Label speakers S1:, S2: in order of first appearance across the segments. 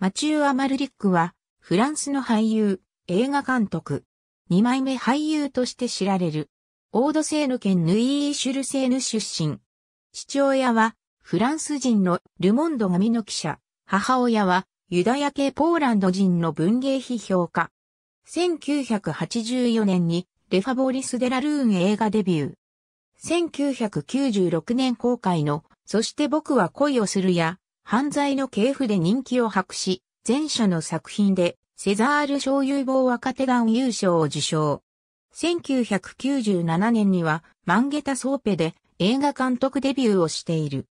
S1: マチュー・アマルリックは、フランスの俳優、映画監督。二枚目俳優として知られる。オードセーヌ県ヌイーシュルセーヌ出身。父親は、フランス人のルモンド紙の記者。母親は、ユダヤ系ポーランド人の文芸批評家。1984年に、レファボリス・デラルーン映画デビュー。1996年公開の、そして僕は恋をするや、犯罪の系譜で人気を博し、前者の作品で、セザール小有望若手団優勝を受賞。1997年には、マンゲタソーペで映画監督デビューをしている。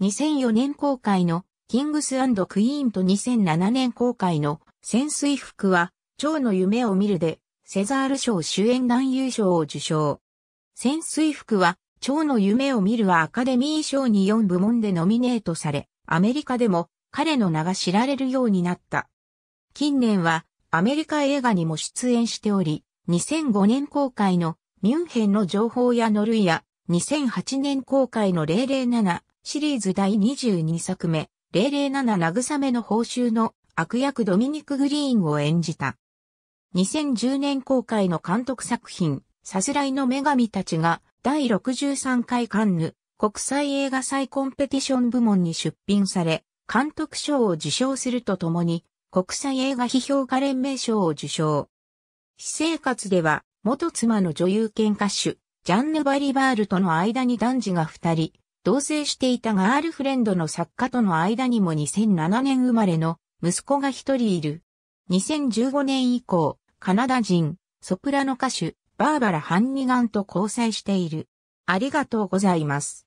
S1: 2004年公開のキングスクイーンと2007年公開の潜水服は蝶の夢を見るで、セザール賞主演男優賞を受賞。潜水服は、蝶の夢を見るはアカデミー賞に4部門でノミネートされ、アメリカでも彼の名が知られるようになった。近年はアメリカ映画にも出演しており、2005年公開のミュンヘンの情報やノルイや2008年公開の007シリーズ第22作目007慰めの報酬の悪役ドミニク・グリーンを演じた。2010年公開の監督作品、さすらいの女神たちが第63回カンヌ国際映画祭コンペティション部門に出品され、監督賞を受賞するとともに国際映画批評家連盟賞を受賞。私生活では元妻の女優兼歌手、ジャンヌ・バリバールとの間に男児が二人、同棲していたガールフレンドの作家との間にも2007年生まれの息子が一人いる。2015年以降、カナダ人、ソプラノ歌手、バーバラ・ハンニガンと交際している。ありがとうございます。